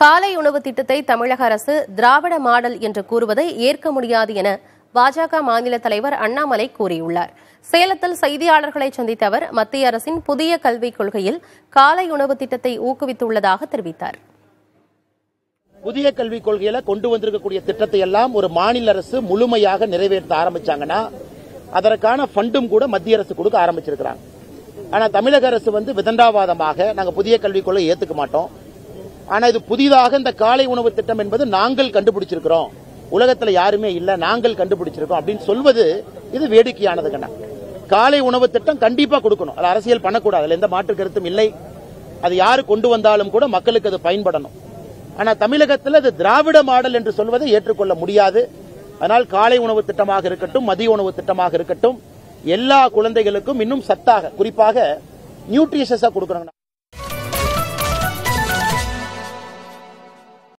காலை உணவு திட்டத்தை தமிழக அரசு திராவிட மாடல் என்று கூறுவதை ஏற்க முடியாது என பாஜக மாநில தலைவர் அண்ணாமலை கூறியுள்ளார். சேலத்தில் செய்தியாளர்களை சந்தித்த அவர் மத்திய அரசின் புதிய கல்விக் கொள்கையில் காலை உணவு திட்டத்தை ஊக்குவித்துள்ளதாக தெரிவித்தார். புதிய கல்விக் கொள்கையில கொண்டு வந்திருக்கக்கூடிய திட்டத்தை எல்லாம் ஒரு மாநில அரசு முழுமையாக நிறைவேற்ற ஆரம்பிச்சாங்கன்னா அதற்கான ஃபண்டும் கூட மத்திய அரசு கொடுக்க ஆரம்பிச்சிருக்கிறாங்க. ஆனா தமிழக அரசு வந்து விதண்டாவாதமாக நாங்க புதிய கல்விக் கொள்கை ஏத்துக்க மாட்டோம். ஆனா இது புதிதாக இந்த காலை உணவு திட்டம் என்பது நாங்கள் கண்டுபிடிச்சிருக்கிறோம். உலகத்துல யாருமே இல்ல நாங்கள் கண்டுபிடிச்சிருக்கோம் அப்படின்னு சொல்வது இது வேடிக்கையானது கண்ணா. காலை உணவு திட்டம் கண்டிப்பா கொடுக்கணும். அது அரசியல் பண்ணக்கூடாது. எந்த மாற்று கருத்தும் இல்லை. அது யாரு கொண்டு வந்தாலும் கூட மக்களுக்கு அது பயன்படணும். ஆனா தமிழகத்தில் அது திராவிட மாடல் என்று சொல்வதை ஏற்றுக்கொள்ள முடியாது. அதனால் காலை உணவு திட்டமாக இருக்கட்டும் மதிய உணவு திட்டமாக இருக்கட்டும் எல்லா குழந்தைகளுக்கும் இன்னும் சத்தாக குறிப்பாக நியூட்ரிஷஸா கொடுக்கணும்